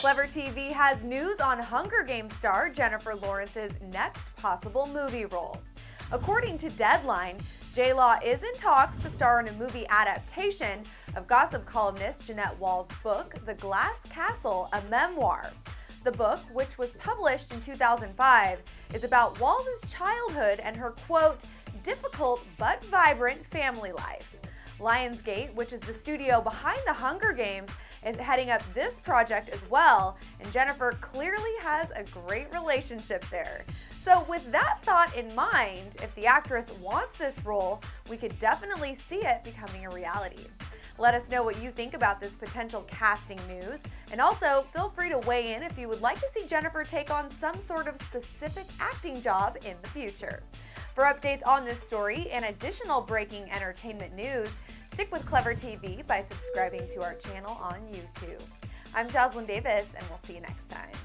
Clevver TV has news on Hunger Games star Jennifer Lawrence's next possible movie role. According to Deadline, J Law is in talks to star in a movie adaptation of gossip columnist Jeanette Walls' book, The Glass Castle, a memoir. The book, which was published in 2005, is about Walls' childhood and her quote, difficult but vibrant family life. Lionsgate, which is the studio behind the Hunger Games, is heading up this project as well, and Jennifer clearly has a great relationship there. So, with that thought in mind, if the actress wants this role, we could definitely see it becoming a reality. Let us know what you think about this potential casting news. And also, feel free to weigh in if you would like to see Jennifer take on some sort of specific acting job in the future. For updates on this story and additional breaking entertainment news, stick with Clevver TV by subscribing to our channel on YouTube. I'm Joslyn Davis, and we'll see you next time.